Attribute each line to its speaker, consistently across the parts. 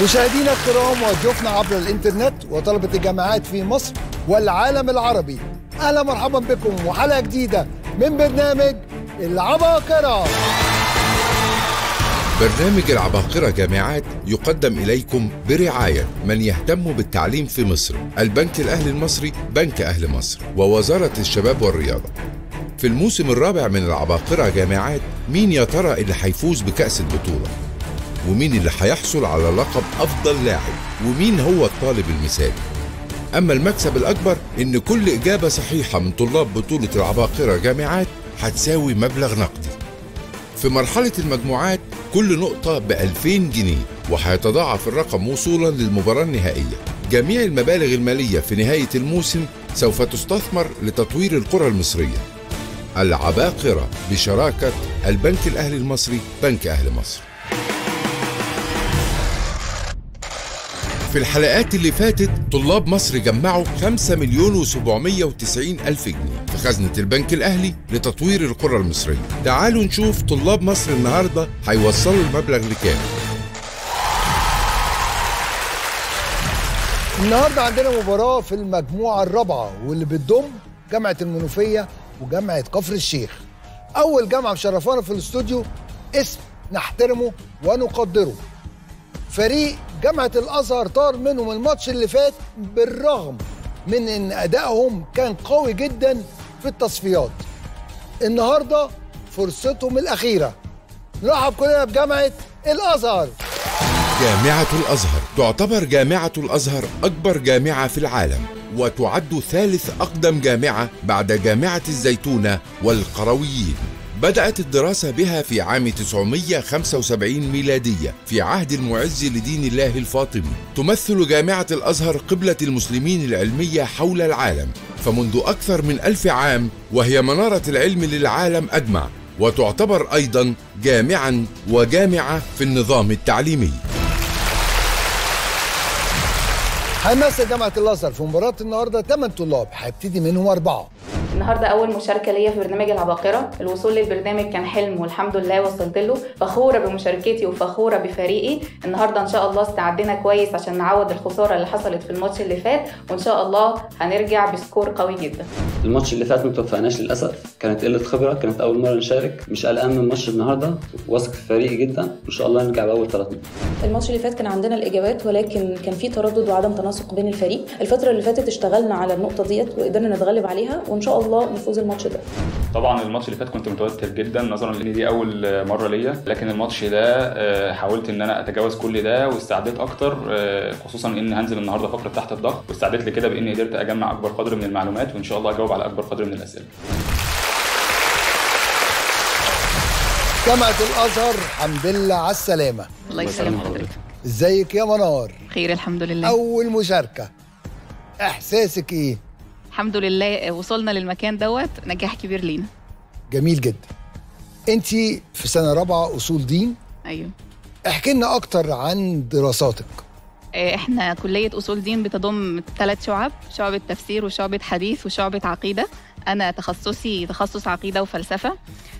Speaker 1: مشاهدينا الكرام وضيوفنا عبر الإنترنت وطلبة الجامعات في مصر والعالم العربي. أهلا مرحبا بكم وحلقة جديدة من برنامج العباقرة.
Speaker 2: برنامج العباقرة جامعات يقدم إليكم برعاية من يهتم بالتعليم في مصر البنك الأهلي المصري بنك أهل مصر ووزارة الشباب والرياضة. في الموسم الرابع من العباقرة جامعات مين يا ترى اللي هيفوز بكأس البطولة؟ ومين اللي هيحصل على لقب أفضل لاعب ومين هو الطالب المثالي. أما المكسب الأكبر إن كل إجابة صحيحة من طلاب بطولة العباقرة جامعات هتساوي مبلغ نقدي. في مرحلة المجموعات كل نقطة ب 2000 جنيه وهيتضاعف الرقم وصولا للمباراة النهائية. جميع المبالغ المالية في نهاية الموسم سوف تستثمر لتطوير القرى المصرية. العباقرة بشراكة البنك الأهلي المصري بنك أهل مصر. في الحلقات اللي فاتت طلاب مصر جمعوا 5 مليون و790 ألف جنيه في خزنة البنك الأهلي لتطوير القرى المصرية. تعالوا نشوف طلاب مصر النهاردة هيوصلوا المبلغ لكام
Speaker 1: النهاردة عندنا مباراة في المجموعة الرابعة واللي بتضم جامعة المنوفية وجامعة كفر الشيخ. أول جامعة مشرفانا في الاستوديو اسم نحترمه ونقدره. فريق جامعة الأزهر طار منهم الماتش اللي فات بالرغم من إن أدائهم كان قوي جدا في التصفيات. النهاردة فرصتهم الأخيرة. نرحب كلنا بجامعة الأزهر.
Speaker 2: جامعة الأزهر تعتبر جامعة الأزهر أكبر جامعة في العالم وتعد ثالث أقدم جامعة بعد جامعة الزيتونة والقرويين. بدأت الدراسة بها في عام 975 ميلادية في عهد المعز لدين الله الفاطمي. تمثل جامعة الأزهر قبلة المسلمين العلمية حول العالم فمنذ أكثر من ألف عام وهي منارة العلم للعالم أجمع وتعتبر أيضا جامعا وجامعة في النظام التعليمي.
Speaker 1: هيمثل جامعة الأزهر في مباراة النهاردة 8 طلاب هيبتدي منهم أربعة.
Speaker 3: النهارده أول مشاركة ليا في برنامج العباقرة. الوصول للبرنامج كان حلم والحمد لله وصلت له. فخورة بمشاركتي وفخورة بفريقي. النهارده إن شاء الله استعدينا كويس عشان نعوض الخسارة اللي حصلت في الماتش اللي فات. وإن شاء الله هنرجع بسكور قوي جدا.
Speaker 4: الماتش اللي فات ما توفقناش للأسف. كانت قلة خبرة. كانت أول مرة نشارك. مش قلقان من ماتش النهارده. واثق في فريقي جدا. وإن شاء الله نرجع بأول ثلاث نقط
Speaker 5: الماتش اللي فات كان عندنا الإجابات ولكن كان في تردد وعدم تناسق بين الفريق. الفترة اللي فاتت اشتغلنا على النقطة ديت وقدرنا نتغلب عليها. وإن شاء الله نفوز الماتش ده.
Speaker 6: طبعا الماتش اللي فات كنت متوتر جدا نظرا لأن دي أول مرة ليا لكن الماتش ده آه، حاولت إن أنا أتجاوز كل ده واستعديت أكتر آه، خصوصا إن هنزل النهارده فقره تحت الضغط واستعديت لكده بإني قدرت أجمع أكبر قدر من المعلومات وإن شاء الله أجاوب على أكبر قدر من الأسئلة.
Speaker 1: جامعة الأزهر حمد لله على السلامة.
Speaker 3: الله يسلم حضرتك.
Speaker 1: إزيك يا منار؟
Speaker 3: خير الحمد لله.
Speaker 1: أول مشاركة. إحساسك إيه؟
Speaker 3: الحمد لله وصلنا للمكان دوت. نجاح كبير لينا.
Speaker 1: جميل جدا. انت في سنة رابعة أصول دين.
Speaker 3: أيوه.
Speaker 1: احكي لنا أكتر عن دراساتك
Speaker 3: آه، إحنا كلية أصول دين بتضم ثلاث شعب شعبة تفسير وشعبة حديث وشعبة عقيدة أنا تخصصي تخصص عقيدة وفلسفة.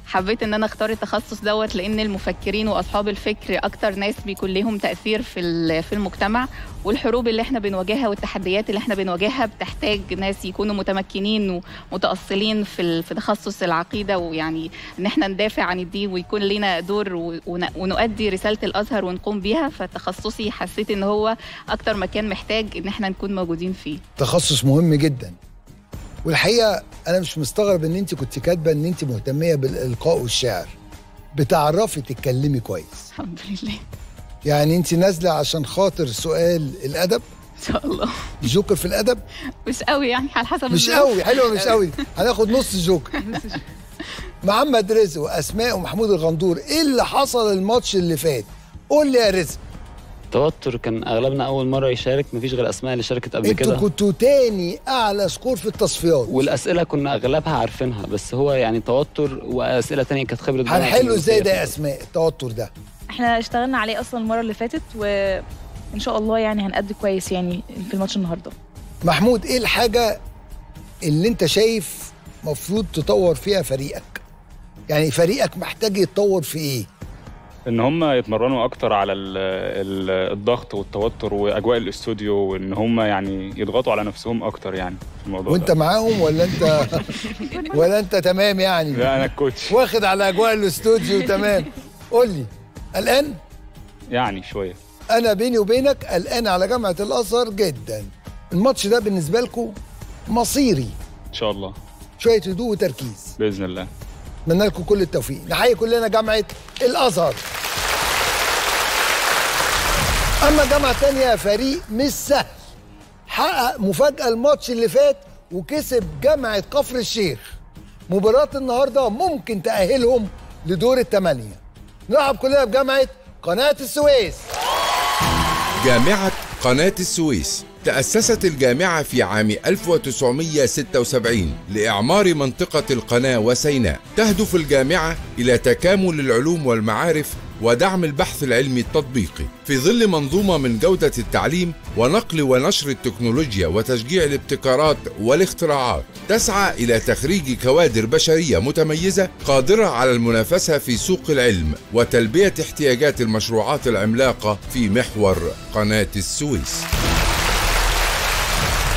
Speaker 3: حبيت إن أنا أختار التخصص دوت لأن المفكرين وأصحاب الفكر أكتر ناس بيكون لهم تأثير في في المجتمع والحروب اللي إحنا بنواجهها والتحديات اللي إحنا بنواجهها بتحتاج ناس يكونوا متمكنين ومتأصلين في في تخصص العقيدة ويعني إن إحنا ندافع عن الدين ويكون لنا دور ونؤدي رسالة الأزهر ونقوم بيها. فتخصصي حسيت إن هو أكتر مكان محتاج إن إحنا نكون موجودين فيه.
Speaker 1: تخصص مهم جدا. والحقيقة أنا مش مستغرب إن أنت كنت كاتبة إن أنت مهتمية بالإلقاء والشعر. بتعرفي تتكلمي كويس.
Speaker 3: الحمد لله.
Speaker 1: يعني أنت نازلة عشان خاطر سؤال الأدب؟
Speaker 3: إن شاء الله.
Speaker 1: جوكر في الأدب؟
Speaker 3: مش قوي يعني على حسب
Speaker 1: مش. قوي حلوة مش قوي. هناخد نص جوكر. محمد رزق وأسماء ومحمود الغندور إيه اللي حصل الماتش اللي فات؟ قول لي يا رزق.
Speaker 4: توتر كان أغلبنا أول مرة يشارك مفيش غير أسماء اللي شاركت قبل
Speaker 1: أنتوا
Speaker 4: كده.
Speaker 1: كنتوا تاني أعلى score في التصفيات.
Speaker 4: والأسئلة كنا أغلبها عارفينها بس هو يعني توتر وأسئلة تانية كانت خبرة
Speaker 1: هنحله إزاي ده يا. أسماء التوتر ده؟
Speaker 5: إحنا اشتغلنا عليه أصلا المرة اللي فاتت وإن شاء الله يعني هنأدي كويس يعني في الماتش النهارده.
Speaker 1: محمود إيه الحاجة اللي أنت شايف مفروض تطور فيها فريقك؟ يعني فريقك محتاج يتطور في إيه؟
Speaker 6: إن هم يتمرنوا أكتر على ال ال الضغط والتوتر وأجواء الاستوديو وإن هم يعني يضغطوا على نفسهم أكتر يعني في الموضوع
Speaker 1: وأنت
Speaker 6: ده.
Speaker 1: معاهم ولا أنت ولا أنت تمام يعني؟
Speaker 6: لا أنا الكوتش.
Speaker 1: واخد على أجواء الاستوديو تمام. قول لي قلقان
Speaker 6: يعني شوية.
Speaker 1: أنا بيني وبينك قلقان على جامعة الأزهر جدا. الماتش ده بالنسبة لكم مصيري.
Speaker 6: إن شاء الله.
Speaker 1: شوية هدوء وتركيز.
Speaker 6: بإذن الله.
Speaker 1: اتمنى لكم كل التوفيق. نحيي كلنا جامعة الأزهر. أما جامعة تانية فريق مش سهل. حقق مفاجأة الماتش اللي فات وكسب جامعة كفر الشيخ. مباراة النهارده ممكن تأهلهم لدور الثمانيه نرحب كلنا بجامعة قناة السويس.
Speaker 2: جامعة قناة السويس تأسست الجامعة في عام 1976 لإعمار منطقة القناة وسيناء. تهدف الجامعة إلى تكامل العلوم والمعارف ودعم البحث العلمي التطبيقي في ظل منظومة من جودة التعليم ونقل ونشر التكنولوجيا وتشجيع الابتكارات والاختراعات تسعى إلى تخريج كوادر بشرية متميزة قادرة على المنافسة في سوق العلم وتلبية احتياجات المشروعات العملاقة في محور قناة السويس.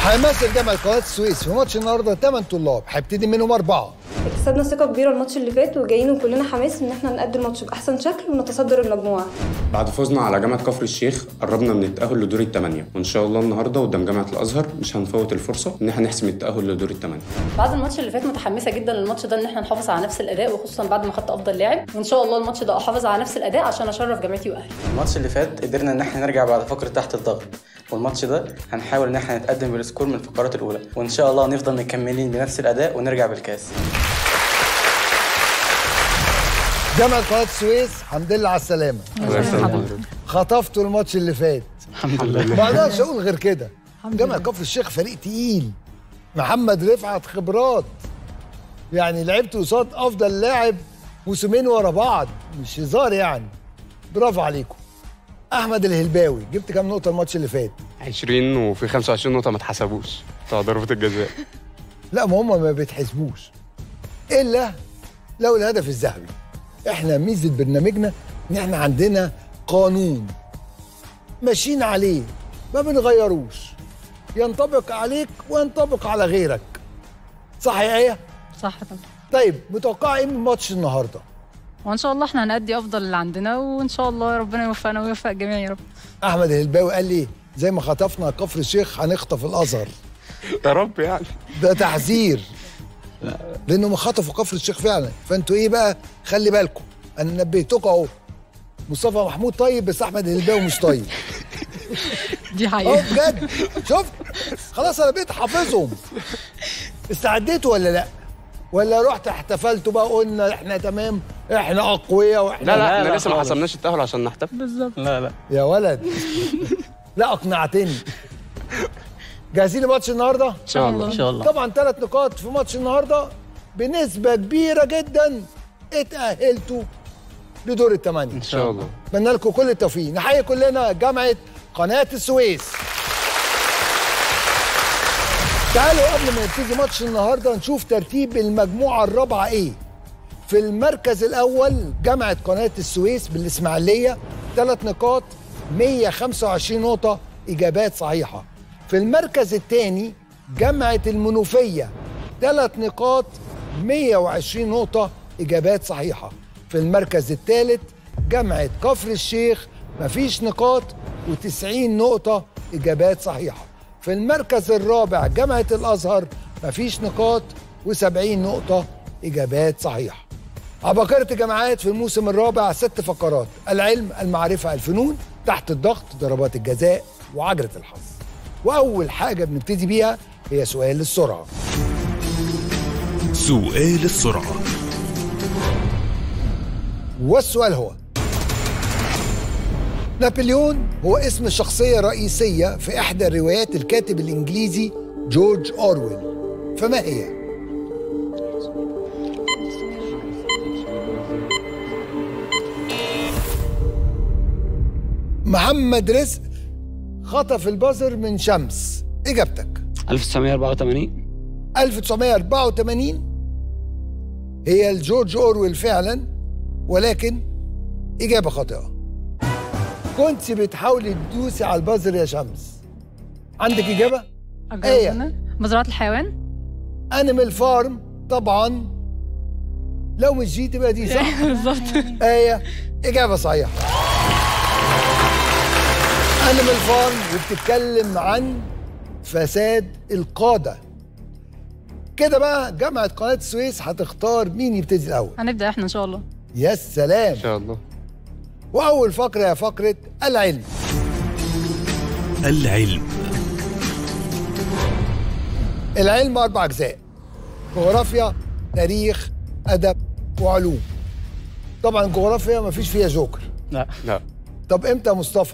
Speaker 1: هيمثل جامعه قناه السويس في ماتش النهارده 8 طلاب هيبتدي منهم أربعة.
Speaker 7: اكتسبنا ثقة كبيرة الماتش اللي فات وجايين وكلنا حماس إن إحنا نقدم الماتش بأحسن شكل ونتصدر المجموعة.
Speaker 8: بعد فوزنا على جامعة كفر الشيخ قربنا من التأهل لدور الثمانية وإن شاء الله النهاردة قدام جامعة الأزهر مش هنفوت الفرصة إن إحنا نحسم التأهل لدور الثمانية
Speaker 9: بعد الماتش اللي فات متحمسة جدا للماتش ده إن إحنا نحافظ على نفس الأداء وخصوصا بعد ما خدت أفضل لاعب. وإن شاء الله الماتش ده أحافظ على نفس الأداء عشان أشرف جامعتي واهلي
Speaker 10: الماتش اللي فات قدرنا إن إحنا نرجع بعد فقرة تحت الضغط. والماتش ده هنحاول إن إحنا نتقدم بال score من الفقرات الأولى. وإن شاء الله نفضل مكملين بنفس الأداء ونرجع بالكاس.
Speaker 1: جامعه قناة السويس الحمد لله على السلامة. خطفتوا الماتش اللي فات.
Speaker 10: الحمد لله.
Speaker 1: ما أقدرش أقول غير كده. جامعه كفر الشيخ فريق تقيل. محمد رفعت خبرات. يعني لعبت قصاد أفضل لاعب موسمين ورا بعض مش هزار يعني. برافو عليكم. أحمد الهلباوي جبت كام نقطة الماتش اللي فات؟
Speaker 11: 20 وفي 25 نقطة ما اتحسبوش بتاع ضربة الجزاء.
Speaker 1: لا ما هم ما بيتحسبوش إلا لو الهدف الذهبي. إحنا ميزة برنامجنا إن إحنا عندنا قانون. ماشيين عليه ما بنغيروش. ينطبق عليك وينطبق على غيرك. صح يا؟ إيه
Speaker 12: صح طبعا.
Speaker 1: طيب متوقع إيه من ماتش النهارده؟
Speaker 12: وإن شاء الله إحنا هنأدي أفضل اللي عندنا وإن شاء الله ربنا يوفقنا ويوفق الجميع يا رب.
Speaker 1: أحمد الهلباوي قال لي زي ما خطفنا كفر الشيخ هنخطف الأزهر.
Speaker 11: يا رب يعني.
Speaker 1: ده تحذير. لانهم خطفوا كفر الشيخ فعلا. فأنتوا إيه بقى؟ خلي بالكم أنا نبهتكم أهو. مصطفى محمود طيب بس أحمد الهلباوي مش طيب.
Speaker 12: دي
Speaker 1: أه
Speaker 12: حقيقة
Speaker 1: بجد؟ شفت؟ خلاص أنا بقيت حافظهم. استعديتوا ولا لأ؟ ولا رحت احتفلتوا بقى قلنا إحنا تمام؟ إحنا اقوياء وإحنا
Speaker 11: لا لا
Speaker 10: لا،
Speaker 11: إحنا
Speaker 10: لا
Speaker 11: لسه ما
Speaker 10: خالص.
Speaker 11: حسبناش التأهل عشان نحتفل.
Speaker 12: بالظبط.
Speaker 10: لا لا.
Speaker 1: يا ولد. لا اقنعتني. جاهزين لماتش النهارده؟
Speaker 11: إن شاء الله.
Speaker 10: إن شاء الله.
Speaker 1: طبعا ثلاث نقاط في ماتش النهارده. بنسبة كبيرة جدا اتأهلتوا لدور الثمانيه
Speaker 11: إن شاء الله.
Speaker 1: اتمنى لكم كل التوفيق. نحيي كلنا جامعة قناة السويس. تعالوا قبل ما نبتدي ماتش النهارده نشوف ترتيب المجموعة الرابعة إيه. في المركز الأول جامعة قناة السويس بالإسماعيلية. ثلاث نقاط 125 نقطة إجابات صحيحة. في المركز الثاني جامعة المنوفية. ثلاث نقاط 120 نقطة إجابات صحيحة. في المركز الثالث جامعة كفر الشيخ. مفيش نقاط و90 نقطة إجابات صحيحة. في المركز الرابع جامعة الأزهر. مفيش نقاط و70 نقطة إجابات صحيحة. عباقرة الجامعات في الموسم الرابع ست فقرات العلم المعرفة الفنون تحت الضغط ضربات الجزاء وعجلة الحظ. وأول حاجة بنبتدي بيها هي سؤال السرعة.
Speaker 13: سؤال السرعة.
Speaker 1: والسؤال هو نابليون هو اسم شخصية رئيسية في إحدى روايات الكاتب الإنجليزي جورج أورويل. فما هي؟ محمد رزق خطف البزر من شمس. إجابتك.
Speaker 10: 1984
Speaker 1: 1984 هي الجورج أورويل فعلا ولكن إجابة خاطئة. كنت بتحاولي تدوسي على البازر يا شمس. عندك إجابة؟
Speaker 12: أجاوب مزرعة الحيوان؟
Speaker 1: Animal Farm طبعا. لو مش G تبقى D صح؟
Speaker 12: بالظبط.
Speaker 1: آية. إجابة صحيحة. Animal Farm وبتتكلم عن فساد القادة. كده بقى جامعة قناة السويس هتختار مين يبتدي الأول.
Speaker 12: هنبدأ إحنا إن شاء الله.
Speaker 1: يا سلام.
Speaker 11: إن شاء الله.
Speaker 1: وأول فقرة هي فقرة العلم.
Speaker 13: العلم.
Speaker 1: العلم أربع أجزاء. جغرافيا تاريخ أدب وعلوم. طبعا الجغرافيا ما فيش فيها جوكر.
Speaker 10: لا
Speaker 11: لا.
Speaker 1: طب إمتى يا مصطفى؟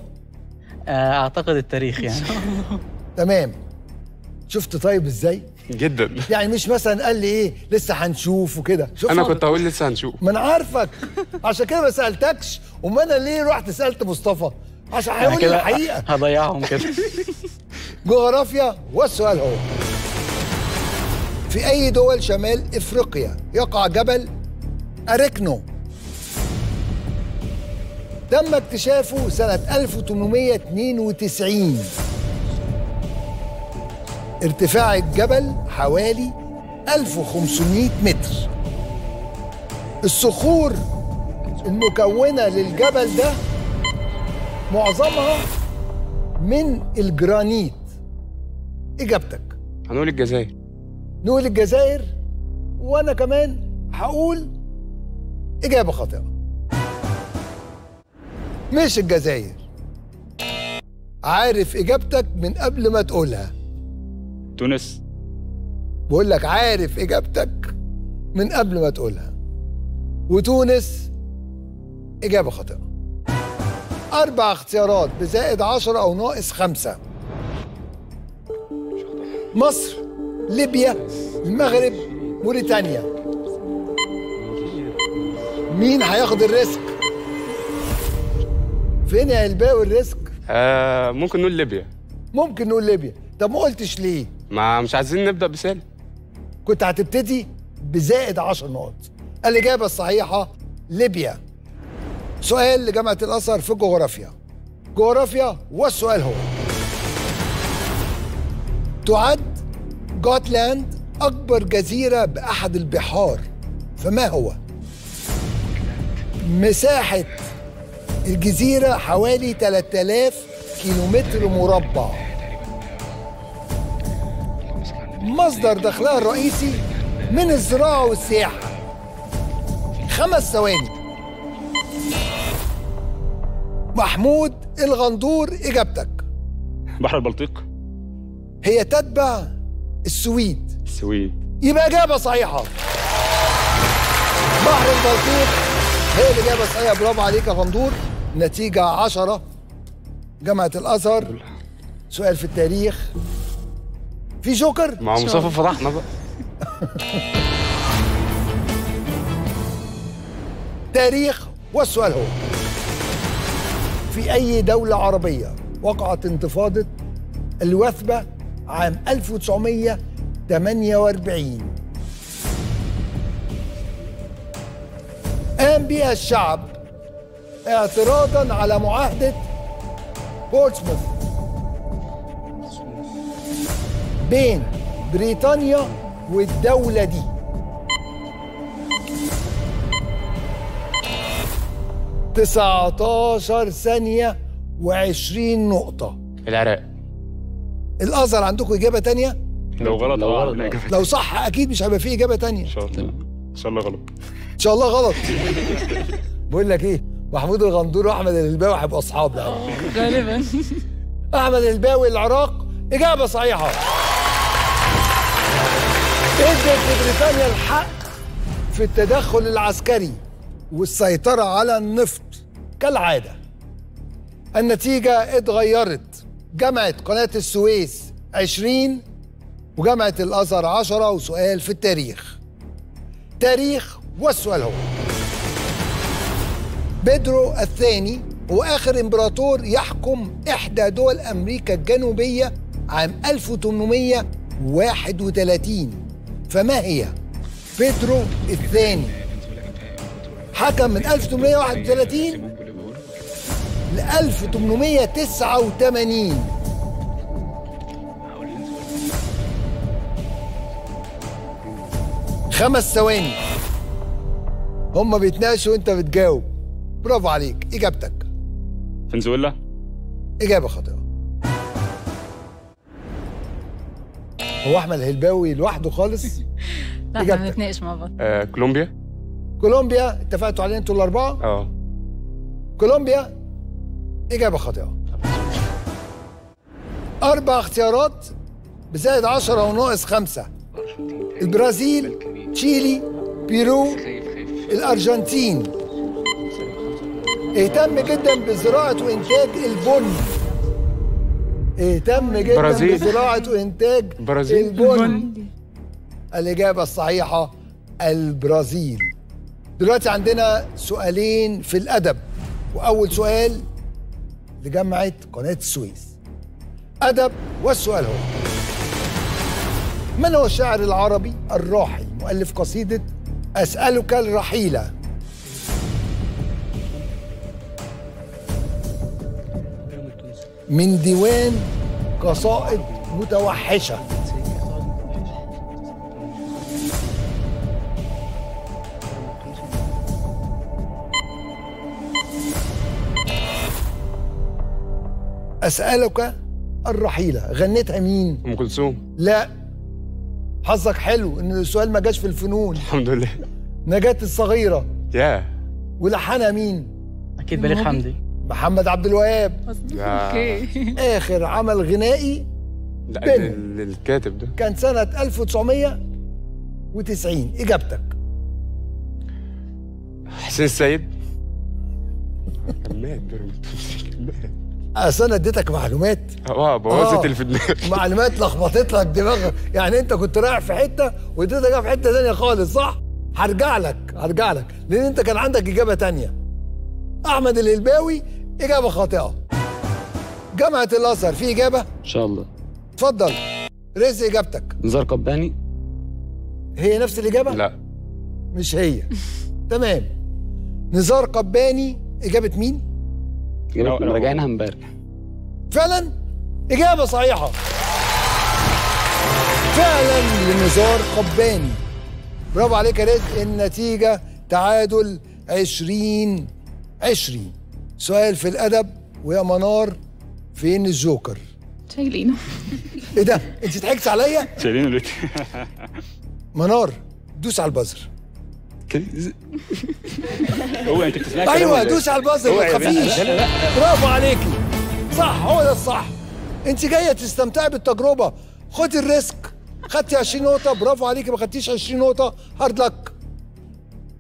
Speaker 10: أعتقد التاريخ يعني.
Speaker 1: تمام. شفت طيب إزاي؟
Speaker 11: جدا.
Speaker 1: يعني مش مثلا قال لي إيه لسه هنشوف وكده.
Speaker 11: أنا كنت هقول لسه هنشوف.
Speaker 1: ما أنا عارفك. عشان كده ما سألتكش. وما أنا ليه رحت سألت مصطفى؟ عشان هيقول لي الحقيقة
Speaker 10: هضيعهم كده.
Speaker 1: جغرافيا والسؤال هو. في أي دول شمال إفريقيا يقع جبل أريكنو؟ تم اكتشافه سنة 1892 ارتفاع الجبل حوالي 1500 متر. الصخور المكونة للجبل ده معظمها من الجرانيت. إجابتك.
Speaker 11: هنقول الجزائر.
Speaker 1: نقول الجزائر وأنا كمان هقول إجابة خاطئة. مش الجزائر. عارف إجابتك من قبل ما تقولها.
Speaker 6: تونس.
Speaker 1: بقول لك عارف إجابتك من قبل ما تقولها. وتونس إجابة خاطئة. أربع اختيارات بزائد عشرة أو ناقص خمسة. مصر ليبيا المغرب موريتانيا. مين هياخد ال risk؟ فين يا الباقي ال risk
Speaker 11: آه ممكن نقول ليبيا.
Speaker 1: ممكن نقول ليبيا. طب ما قلتش ليه؟
Speaker 11: ما مش عايزين نبدأ بسالم.
Speaker 1: كنت هتبتدي بزائد 10 نقط. الإجابة الصحيحة ليبيا. سؤال لجامعة الأزهر في الجغرافيا. جغرافيا والسؤال هو تعد جوتلاند أكبر جزيرة بأحد البحار. فما هو؟ مساحة الجزيرة حوالي 3000 كيلومتر مربع. مصدر دخلها الرئيسي من الزراعة والسياحة. خمس ثواني. محمود الغندور إجابتك.
Speaker 6: بحر البلطيق.
Speaker 1: هي تتبع السويد.
Speaker 6: السويد.
Speaker 1: يبقى إجابة صحيحة. بحر البلطيق هي الإجابة الصحيحة. برافو عليك يا غندور. نتيجة عشرة. جامعة الأزهر. سؤال في التاريخ. في جوكر
Speaker 11: مع مصطفى فتحنا بقى.
Speaker 1: تاريخ والسؤال هو. في أي دولة عربية وقعت انتفاضة الوثبة عام 1948 قام بها الشعب اعتراضا على معاهدة بورتسموث. بين بريطانيا والدولة دي. تسعتاشر ثانية وعشرين نقطة.
Speaker 11: العراق.
Speaker 1: الأزهر عندكم إجابة تانية؟
Speaker 6: لو غلط
Speaker 10: لو
Speaker 6: آه
Speaker 10: غلط،
Speaker 6: عندنا
Speaker 10: آه.
Speaker 6: إجابة.
Speaker 1: لو صح أكيد مش هيبقى فيه إجابة تانية.
Speaker 6: إن شاء الله. إن شاء الله غلط.
Speaker 1: إن شاء الله غلط. بقول لك إيه؟ محمود الغندور وأحمد الهلباوي هيبقوا أصحاب يعني.
Speaker 12: غالبا.
Speaker 1: أحمد الهلباوي العراق إجابة صحيحة. إدت لبريطانيا الحق في التدخل العسكري والسيطرة على النفط. كالعادة النتيجة اتغيرت. جامعة قناة السويس 20 وجامعة الأزهر 10 وسؤال في التاريخ. تاريخ والسؤال هو. بيدرو الثاني هو آخر إمبراطور يحكم إحدى دول أمريكا الجنوبية عام 1831 فما هي؟ بيدرو الثاني. حكم من 1831 ل 1889 خمس ثواني. هما بيتناقشوا وانت بتجاوب. برافو عليك إجابتك.
Speaker 6: فنزويلا؟
Speaker 1: إجابة خاطئة. هو أحمد الهلباوي لوحده خالص؟
Speaker 12: لا إحنا
Speaker 1: إجابتك.
Speaker 12: بنتناقش مع بعض.
Speaker 11: آه كولومبيا؟
Speaker 1: كولومبيا اتفقتوا عليه أنتوا الأربعة؟
Speaker 11: آه.
Speaker 1: كولومبيا؟ إجابة خاطئة. أربع اختيارات بزائد 10 وناقص خمسة. البرازيل تشيلي بيرو الأرجنتين. اهتم جدا بزراعة وإنتاج البن. اهتم جدا
Speaker 11: برازيل.
Speaker 1: بزراعة وإنتاج
Speaker 11: برازيل.
Speaker 1: البن. الإجابة الصحيحة البرازيل. دلوقتي عندنا سؤالين في الأدب. وأول سؤال لجامعة قناة السويس. أدب والسؤال هو من هو الشاعر العربي الراحل؟ مؤلف قصيدة أسألك الرحيلة. من ديوان قصائد متوحشة. أسألك الرحيله غنتها مين
Speaker 11: أم كلثوم.
Speaker 1: لا. حظك حلو إن السؤال ما جاش في الفنون.
Speaker 11: الحمد لله.
Speaker 1: نجاة الصغيرة.
Speaker 11: يا
Speaker 1: ولحنها مين؟
Speaker 10: أكيد بليغ حمدي.
Speaker 1: محمد عبد الوهاب.
Speaker 11: أوكي.
Speaker 1: آخر عمل غنائي
Speaker 11: لا الكاتب ده.
Speaker 1: كان سنة 1990 إجابتك.
Speaker 11: حسين السيد. مات.
Speaker 1: أصل أنا اديتك معلومات.
Speaker 11: آه بوظت
Speaker 1: آه.
Speaker 11: اللي في دماغي.
Speaker 1: معلومات لخبطت لك دماغك. يعني أنت كنت رايح في حتة واديتك في حتة تانية خالص صح؟ هرجع لك هرجع لك. لأن أنت كان عندك إجابة تانية. أحمد الهلباوي إجابة خاطئة. جامعة الأزهر في إجابة؟
Speaker 4: إن شاء الله.
Speaker 1: اتفضل رزق إجابتك.
Speaker 4: نزار قباني.
Speaker 1: هي نفس الإجابة؟
Speaker 11: لا.
Speaker 1: مش هي. تمام. نزار قباني إجابة مين؟
Speaker 4: جينا- راجعينها امبارح.
Speaker 1: فعلا؟ إجابة صحيحة. فعلا لنزار قباني. برافو عليك يا رزق النتيجة تعادل 20 20 سؤال في الأدب ويا منار فين الجوكر؟
Speaker 3: شايلينه.
Speaker 1: إيه ده؟ أنت ضحكت عليا؟
Speaker 6: شايلين الويت
Speaker 1: منار دوس على البزر.
Speaker 6: هو أنت بتسمعي كلام أيوه إيه؟
Speaker 1: دوس على البازر
Speaker 6: هو
Speaker 1: ما. تخافيش. برافو عليكي. صح هو ده الصح. أنت جاية تستمتعي بالتجربة. خدي ال risk. خدتي 20 نقطة. برافو عليكي ما خدتيش 20 نقطة. hard luck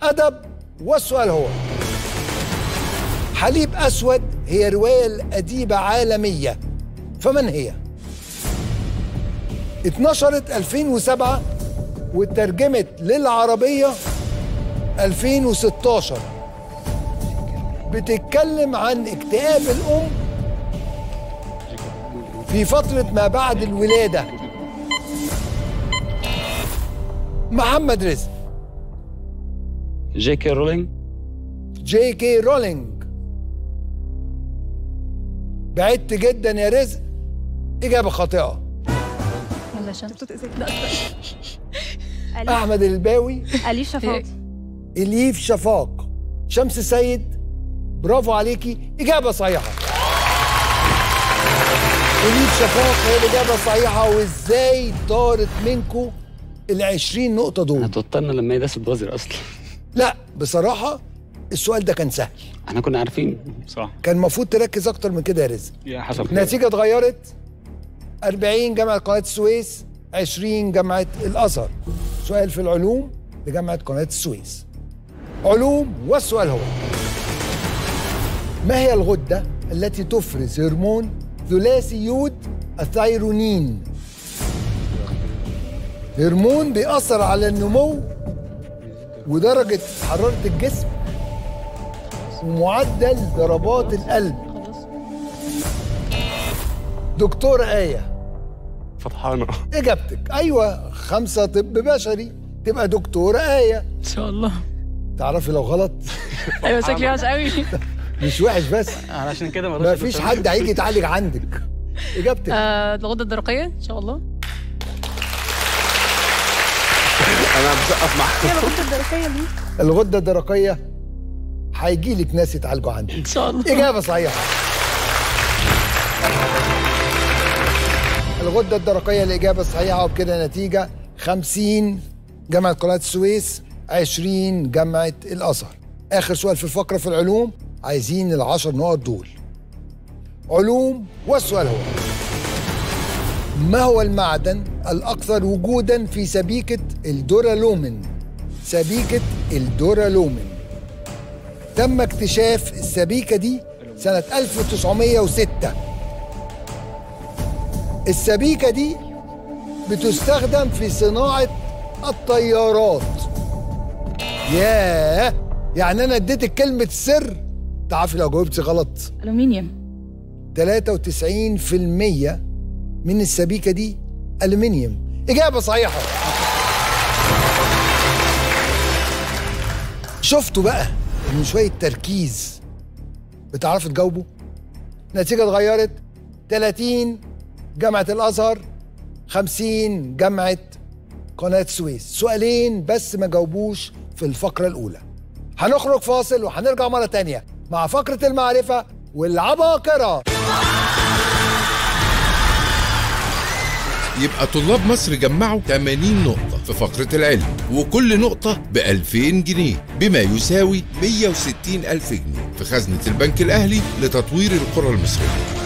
Speaker 1: أدب والسؤال هو. حليب أسود هي رواية لأديبة عالمية. فمن هي؟ اتنشرت 2007 واترجمت للعربية 2016 بتتكلم عن اكتئاب الأم في فترة ما بعد الولادة. محمد رزق.
Speaker 4: جي كي رولينج
Speaker 1: جي كي رولينج بعدت جدا يا رزق. إجابة خاطئة.
Speaker 12: ولا شمس.
Speaker 1: أحمد الباوي.
Speaker 7: أليف شفاط
Speaker 1: إليف شفاق. شمس سيد. برافو عليكي. إجابة صحيحة. إليف شفاق هي الإجابة الصحيحة. وإزاي طارت منكم ال 20 نقطة دول؟
Speaker 4: هتوترنا لما يداس البازر أصلا.
Speaker 1: لا بصراحة السؤال ده كان سهل.
Speaker 4: إحنا كنا عارفين.
Speaker 6: صح.
Speaker 1: كان المفروض تركز أكتر من كده يا رزق.
Speaker 6: يا حسب
Speaker 1: النتيجة اتغيرت. 40 جامعة قناة السويس 20 جامعة الأزهر. سؤال في العلوم لجامعة قناة السويس. علوم والسؤال هو ما هي الغدة التي تفرز هرمون ثلاثي يود الثايرونين؟ هرمون بيأثر على النمو ودرجة حرارة الجسم ومعدل ضربات القلب. دكتور آية.
Speaker 11: فرحانة
Speaker 1: إجابتك. أيوة خمسة طب بشري. تبقى دكتورة آية.
Speaker 12: إن شاء الله.
Speaker 1: تعرفي لو غلط؟
Speaker 12: أيوه شكلي وحش قوي
Speaker 1: مش وحش بس.
Speaker 10: علشان كده
Speaker 1: ما فيش حد هيجي يتعالج عندك. إجابتك.
Speaker 12: آه الغدة الدرقية إن شاء الله.
Speaker 11: أنا بسقف معاك.
Speaker 12: هي الغدة الدرقية دي
Speaker 1: الغدة الدرقية. هيجي لك ناس يتعالجوا عندك.
Speaker 12: إن شاء الله.
Speaker 1: إجابة صحيحة. الغدة الدرقية الإجابة الصحيحة وبكده نتيجة 50 جامعة قناة السويس 20 جامعة الأزهر. آخر سؤال في الفقرة في العلوم عايزين العشر نقط دول. علوم والسؤال هو ما هو المعدن الأكثر وجودا في سبيكة الدورالومن سبيكة الدورالومن تم اكتشاف السبيكة دي سنة 1906 السبيكة دي بتستخدم في صناعة الطيارات. ياه! يعني أنا اديتك كلمة سر؟ تعرفي لو جاوبتي غلط.
Speaker 3: ألومنيوم.
Speaker 1: 93% من السبيكة دي ألمنيوم إجابة صحيحة. شفتوا بقى. من شوية تركيز. بتعرفوا تجاوبوا النتيجة اتغيرت. 30 جامعة الأزهر 50 جامعة قناة السويس. سؤالين بس ما جاوبوش في الفقرة الأولى. هنخرج فاصل وهنرجع مرة تانية مع فقرة المعرفة والعباقرة.
Speaker 2: يبقى طلاب مصر جمعوا 80 نقطة في فقرة العلم وكل نقطة ب 2000 جنيه بما يساوي 160 ألف جنيه. في خزنة البنك الأهلي لتطوير القرى المصرية.